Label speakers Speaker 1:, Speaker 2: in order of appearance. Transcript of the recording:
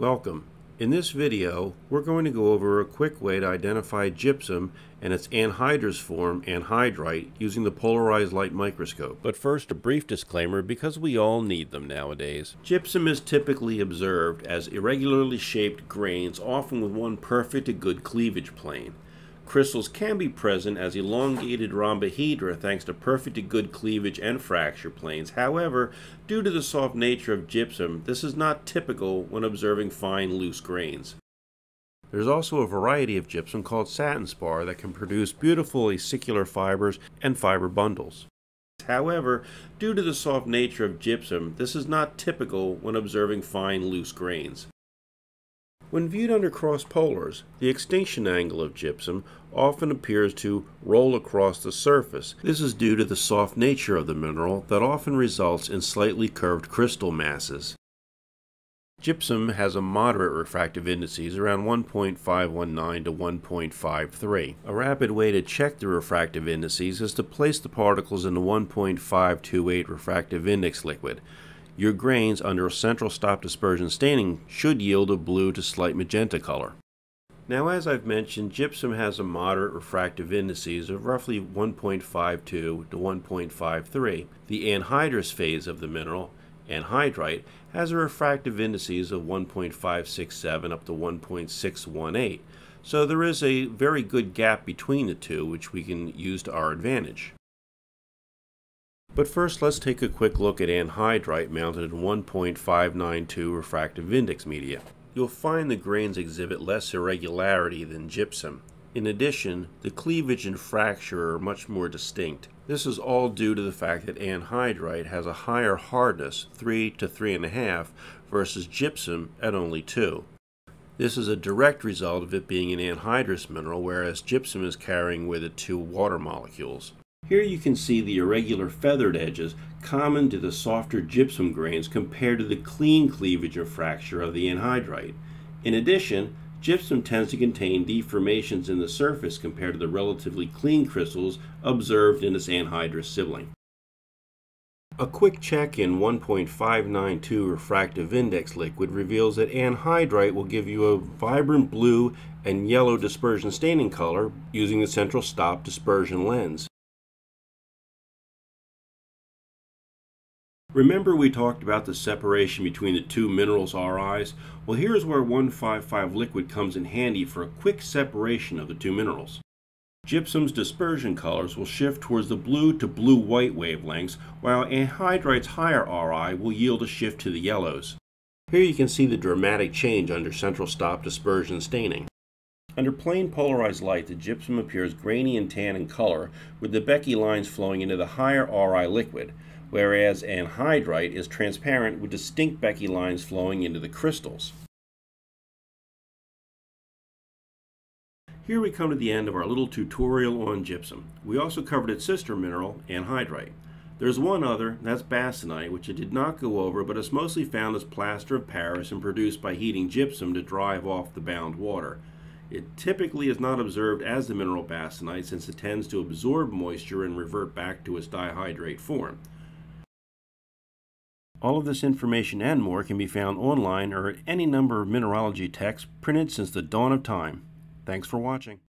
Speaker 1: Welcome. In this video, we're going to go over a quick way to identify gypsum and its anhydrous form, anhydrite, using the polarized light microscope. But first, a brief disclaimer because we all need them nowadays. Gypsum is typically observed as irregularly shaped grains, often with one perfect to good cleavage plane. Crystals can be present as elongated rhombohedra thanks to perfectly good cleavage and fracture planes. However, due to the soft nature of gypsum, this is not typical when observing fine loose grains. There's also a variety of gypsum called satin spar that can produce beautiful acicular fibers and fiber bundles. However, due to the soft nature of gypsum, this is not typical when observing fine loose grains. When viewed under cross polars, the extinction angle of gypsum often appears to roll across the surface. This is due to the soft nature of the mineral that often results in slightly curved crystal masses. Gypsum has a moderate refractive indices around 1.519 to 1.53. A rapid way to check the refractive indices is to place the particles in the 1.528 refractive index liquid. Your grains under a central stop dispersion staining should yield a blue to slight magenta color. Now as I've mentioned, gypsum has a moderate refractive indices of roughly 1.52 to 1.53. The anhydrous phase of the mineral, anhydrite, has a refractive indices of 1.567 up to 1.618. So there is a very good gap between the two which we can use to our advantage. But first let's take a quick look at anhydrite mounted in 1.592 refractive index media. You'll find the grains exhibit less irregularity than gypsum. In addition, the cleavage and fracture are much more distinct. This is all due to the fact that anhydrite has a higher hardness, 3 to 3.5, versus gypsum at only 2. This is a direct result of it being an anhydrous mineral, whereas gypsum is carrying with it two water molecules. Here you can see the irregular feathered edges common to the softer gypsum grains compared to the clean cleavage and fracture of the anhydrite. In addition, gypsum tends to contain deformations in the surface compared to the relatively clean crystals observed in its anhydrous sibling. A quick check in 1.592 refractive index liquid reveals that anhydrite will give you a vibrant blue and yellow dispersion staining color using the central stop dispersion lens. Remember we talked about the separation between the two minerals RIs? Well here's where 155 liquid comes in handy for a quick separation of the two minerals. Gypsum's dispersion colors will shift towards the blue to blue-white wavelengths, while anhydrite's higher RI will yield a shift to the yellows. Here you can see the dramatic change under central stop dispersion staining. Under plain polarized light, the gypsum appears grainy and tan in color, with the Becke lines flowing into the higher RI liquid, whereas anhydrite is transparent with distinct Becke lines flowing into the crystals. Here we come to the end of our little tutorial on gypsum. We also covered its sister mineral, anhydrite. There's one other, that's bassanite, which I did not go over, but it's mostly found as plaster of Paris and produced by heating gypsum to drive off the bound water. It typically is not observed as the mineral bassanite since it tends to absorb moisture and revert back to its dihydrate form. All of this information and more can be found online or at any number of mineralogy texts printed since the dawn of time. Thanks for watching.